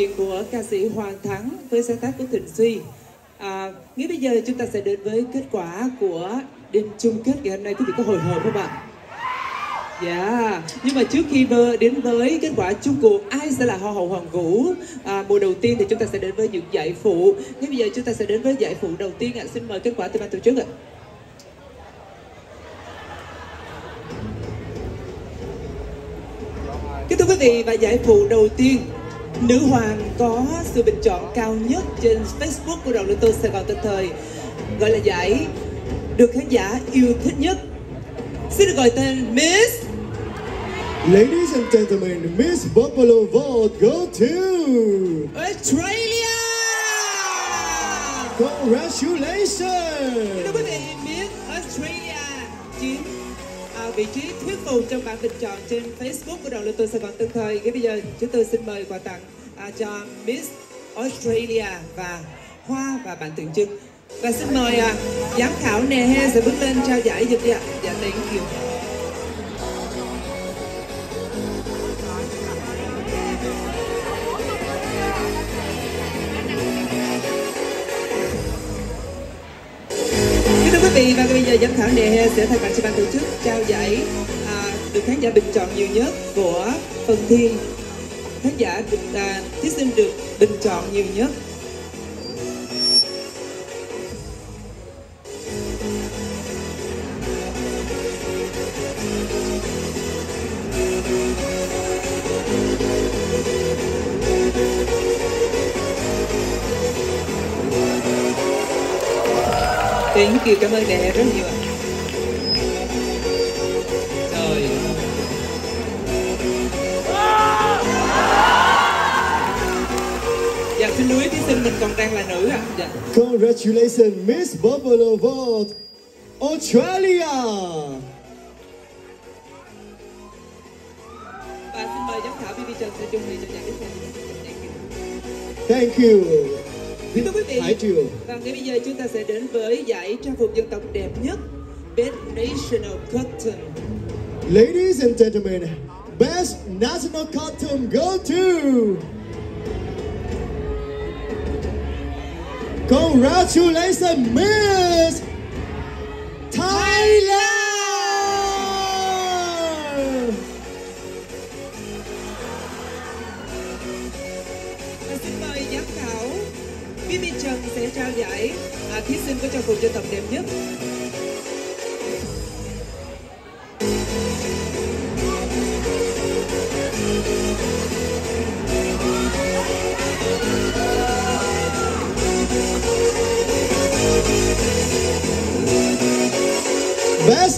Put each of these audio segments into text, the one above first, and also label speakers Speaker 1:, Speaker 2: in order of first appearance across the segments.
Speaker 1: chuyện của ca sĩ Hoàng Thắng với sáng tác của Thịnh Suy. À, ngay bây giờ chúng ta sẽ đến với kết quả của đêm chung kết ngày hôm nay quý vị có hồi hộp không ạ? Dạ, yeah. nhưng mà trước khi đến với kết quả chung cuộc ai sẽ là Hoa hậu Hoàng Vũ à, mùa đầu tiên thì chúng ta sẽ đến với những giải phụ. Ngay bây giờ chúng ta sẽ đến với giải phụ đầu tiên ạ. Xin mời kết quả từ ban tổ chức ạ. Kính thưa quý vị và giải phụ đầu tiên Nữ hoàng có sự bình chọn cao nhất trên Facebook của đoàn lô tô Sài Gòn Tân Thời. Gọi là giải được khán giả yêu thích nhất. Xin được gọi tên Miss
Speaker 2: Ladies and gentlemen, Miss Buffalo vote go to
Speaker 1: Australia!
Speaker 2: Congratulations!
Speaker 1: Thưa quý vị, Miss Australia vị trí thuyết phục trong bảng bình chọn trên Facebook của đoàn Lê tô Sài Gòn Tân Thời. Cái bây giờ chúng tôi xin mời quà tặng à, cho Miss Australia và hoa và bạn tượng trưng. Và xin mời à, giám khảo nè he sẽ bước lên trao giải giúp đi ạ. Dạ thank you. Vị và bây giờ giám khảo đề sẽ thay mặt cho ban tổ chức trao giải à, được khán giả bình chọn nhiều nhất của phần thi. Khán giả được à, thí sinh được bình chọn nhiều nhất. Thank you, cảm ơn đại rất nhiều ạ. Trời Dạ xin lưu ý thí sinh mình còn đang là nữ ạ. Dạ.
Speaker 2: Congratulations, Miss Buffalo vote Australia!
Speaker 1: Và xin mời giám khảo BB Trần sẽ chuẩn bị cho giải tiếp theo. Thank you. Kính thưa quý vị,
Speaker 2: Hải Triều.
Speaker 1: và ngay bây giờ chúng ta sẽ đến với giải trang phục dân tộc đẹp nhất Best National Cotton.
Speaker 2: Ladies and gentlemen, best national costume go to Congratulations, Miss Thailand!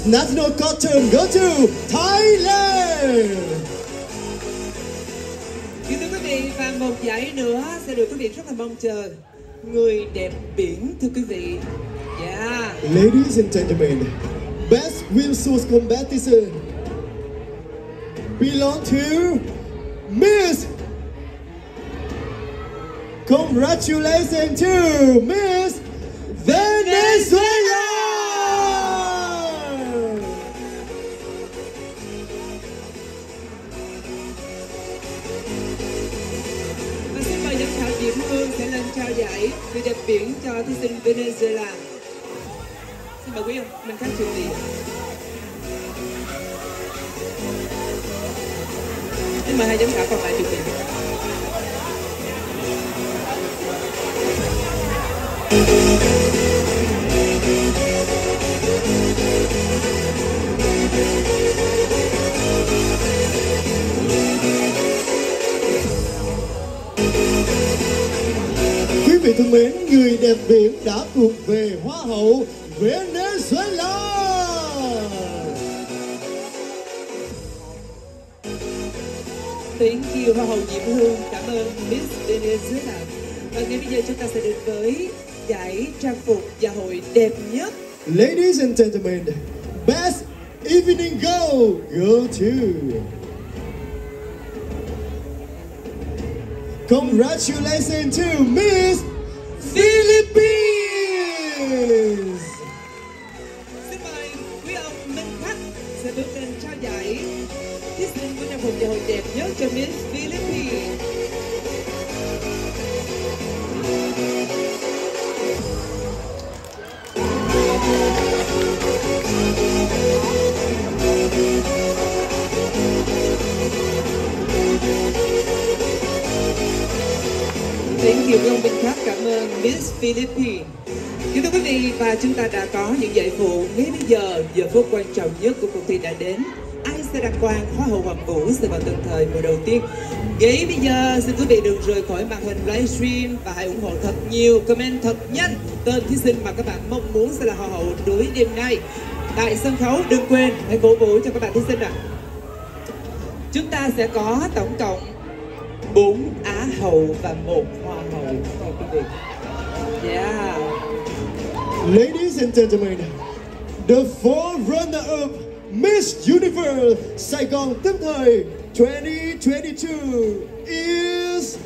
Speaker 2: National costume go to Thailand!
Speaker 1: Kính thưa quý vị và một giải nữa sẽ được quý vị rất là mong chờ. Người đẹp biển thưa quý vị. Dạ.
Speaker 2: Ladies and gentlemen, best swimsuit competition belong to Miss. Congratulations to Miss Venezuela.
Speaker 1: Người đẹp biển cho thí sinh Venezuela. Xin mời quý ông, mình khách chuẩn bị. Xin mời hai giám khảo còn lại chuẩn bị.
Speaker 2: you. Vị thân mến, người đẹp biển đã thuộc về Hoa hậu Venezuela.
Speaker 1: Thank you Hoa hậu Diễm Hương, cảm ơn Miss Venezuela. Và ngay bây giờ chúng ta sẽ đến với giải trang phục dạ hội đẹp nhất.
Speaker 2: Ladies and gentlemen, best evening go go to. Congratulations to Miss
Speaker 1: đến Kiều Công Minh Khắc, cảm ơn Miss Philippines. Kính thưa quý vị và chúng ta đã có những giải phụ. Ngay bây giờ giờ phút quan trọng nhất của cuộc thi đã đến. Ai sẽ đăng quang hoa hậu hoàng vũ sẽ vào từng thời mùa đầu tiên? Ngay bây giờ xin quý vị đừng rời khỏi màn hình livestream và hãy ủng hộ thật nhiều comment thật nhanh. Tên thí sinh mà các bạn mong muốn sẽ là hoa hậu đối đêm nay. Tại sân khấu đừng quên hãy cổ vũ cho các bạn thí sinh ạ. Chúng ta sẽ có tổng cộng 4 á hậu và một yeah.
Speaker 2: Ladies and gentlemen, the four runner-up Miss Universe Sài Gòn Tân Thời 2022 is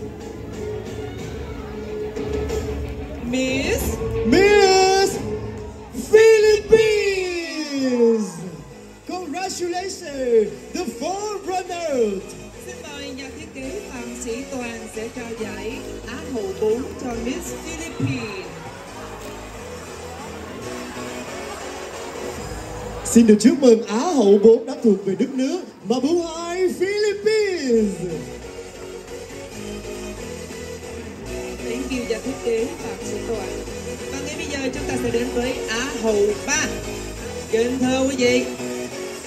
Speaker 1: Miss
Speaker 2: Miss
Speaker 1: 4 cho Miss Philippines.
Speaker 2: Xin được chúc mừng Á hậu 4 đã thuộc về đất nước Mabu Hai Philippines.
Speaker 1: Thank you nhà thiết kế Phạm Sĩ Toàn. Và ngay bây giờ chúng ta sẽ đến với Á hậu 3. Kính thưa quý vị,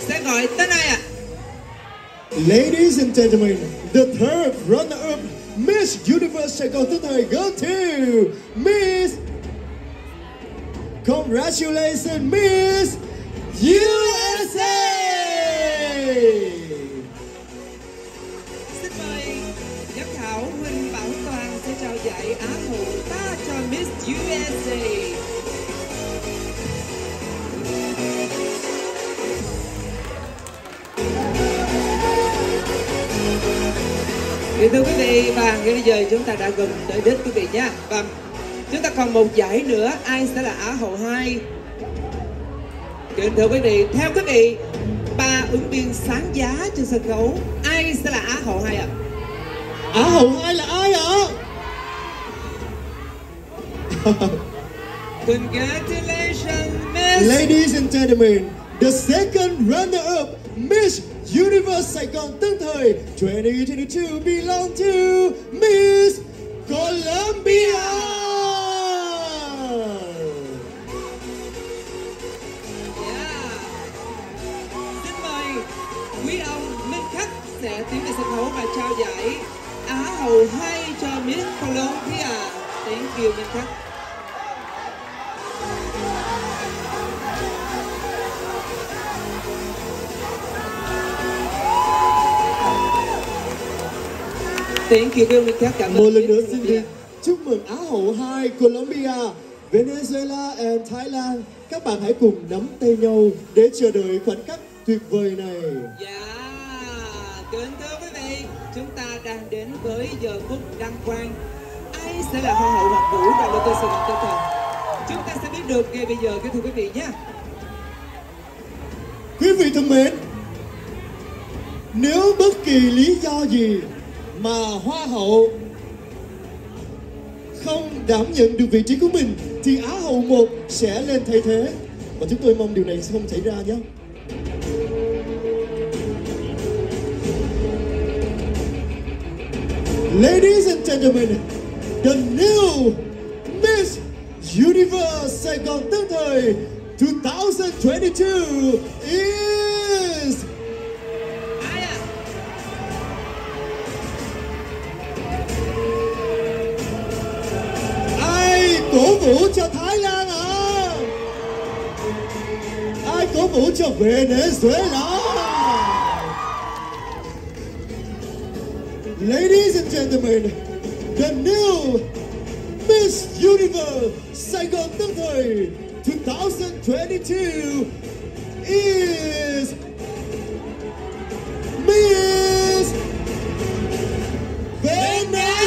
Speaker 1: sẽ gọi tên ai ạ?
Speaker 2: Ladies and gentlemen, the third runner-up Miss Universe go to Miss Congratulations Miss USA!
Speaker 1: Thì thưa quý vị và ngay bây giờ chúng ta đã gần tới đích quý vị nha Và chúng ta còn một giải nữa Ai sẽ là Á hậu 2 Kính thưa quý vị Theo quý vị ba ứng viên sáng giá trên sân khấu Ai sẽ là Á hậu 2 ạ?
Speaker 2: Á hậu hai là ai ạ?
Speaker 1: Congratulations Miss
Speaker 2: Ladies and gentlemen, the second runner-up Miss Universe Sài Gòn Tân Thời 2022 belong to Miss Colombia.
Speaker 1: Xin mời quý ông Minh Khắc sẽ tiến về sân khấu và trao giải Á hậu 2 cho Miss Colombia. Thank you, Minh Khắc. Thank you Minh Khắc. Cảm ơn
Speaker 2: Một lần nữa xin được chúc mừng Á hậu 2 Colombia, Venezuela and Thailand. Các bạn hãy cùng nắm tay nhau để chờ đợi khoảnh khắc tuyệt vời này.
Speaker 1: Dạ, kính thưa quý vị, chúng ta đang đến với giờ phút đăng quang. Ai sẽ là hoa hậu hoàng vũ đoàn lô tô Sài Gòn Tân Thời? Chúng ta sẽ biết được ngay bây giờ, kính thưa quý vị nhé.
Speaker 2: Quý vị thân mến, nếu bất kỳ lý do gì mà Hoa hậu không đảm nhận được vị trí của mình thì Á hậu một sẽ lên thay thế và chúng tôi mong điều này sẽ không xảy ra nhé. Ladies and gentlemen, the new Miss Universe Sài Gòn Tân Thời 2022 is cổ vũ cho Thái Lan à? Ai cổ vũ cho Venezuela? Ladies and gentlemen, the new Miss Universe Sài Gòn Tân Thời 2022 is Miss Venezuela!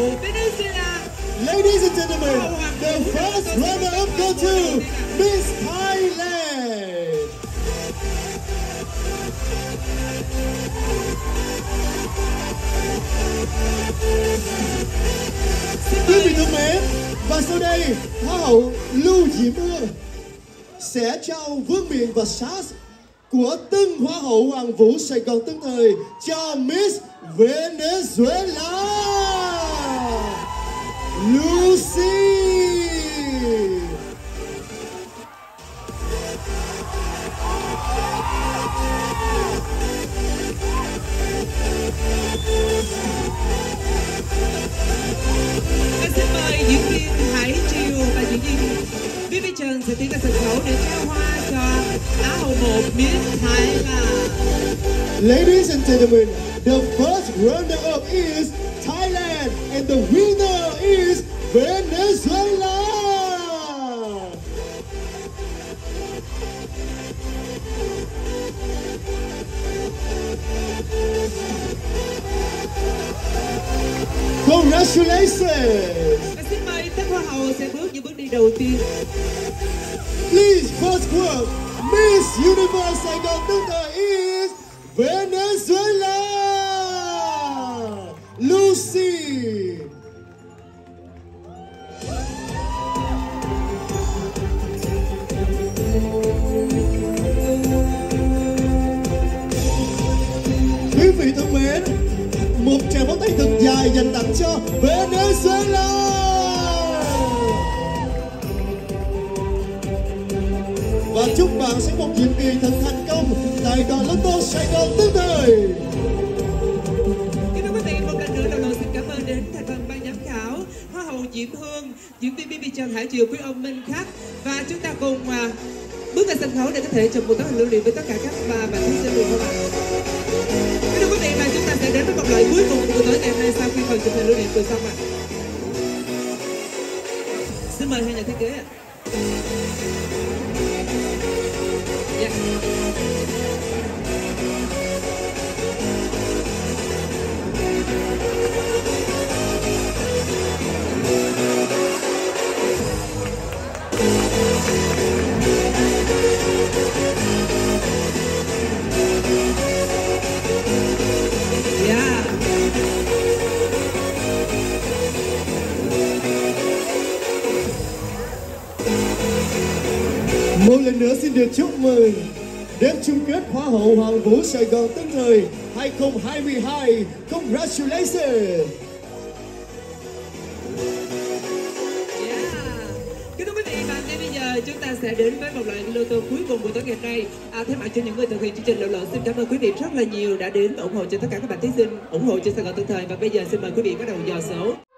Speaker 2: Ladies and gentlemen, the first runner-up go to Miss Thailand. Quý vị thân mến, và sau đây Hoa hậu Lưu Diễm Hương sẽ trao vương miện và sát của từng Hoa hậu Hoàng vũ Sài Gòn tân thời cho Miss Venezuela Lucy.
Speaker 1: Và xin mời diễn viên Hải Triều và diễn viên Vivi Trần sẽ tiến ra sân khấu để trao hoa cho Á hậu 1 Miss Thái Lan.
Speaker 2: Ladies and gentlemen, the first runner-up is Thailand and the winner Venezuela. Congratulations!
Speaker 1: Và xin mời tân hoa hậu sẽ bước những bước đi đầu tiên.
Speaker 2: Please first quote, Miss Universe Sài Gòn is Venezuela Lucy. Một tràng pháo tay thật dài dành tặng cho Venezuela. và chúc bạn sẽ một nhiệm kỳ thật thành công tại đoàn Lotto Sài Gòn tương Thời.
Speaker 1: Kính thưa quý vị, một lần nữa đầu đầu xin cảm ơn đến thành phần ban giám khảo, Hoa hậu Diễm Hương, diễn viên BB Trần Hải Triều, quý ông Minh Khắc và chúng ta cùng à, bước ra sân khấu để có thể chụp một tấm hình lưu niệm với tất cả các bà bạn thí sinh được không ạ? Cuối tối ngày hôm nay sau khi phần chụp hình lưu niệm vừa xong ạ. Xin mời hai nhà thiết kế ạ.
Speaker 2: Lần nữa xin được chúc mừng đêm chung kết Hoa hậu Hoàng vũ Sài Gòn Tân Thời 2022. Congratulations!
Speaker 1: Quý vị và ngay bây giờ chúng ta sẽ đến với một loại lô tô cuối cùng của tối ngày nay. À, thay mặt cho những người thực hiện chương trình Lộ Lộ xin cảm ơn quý vị rất là nhiều đã đến ủng hộ cho tất cả các bạn thí sinh ủng hộ cho Sài Gòn Tân Thời và bây giờ xin mời quý vị bắt đầu dò số.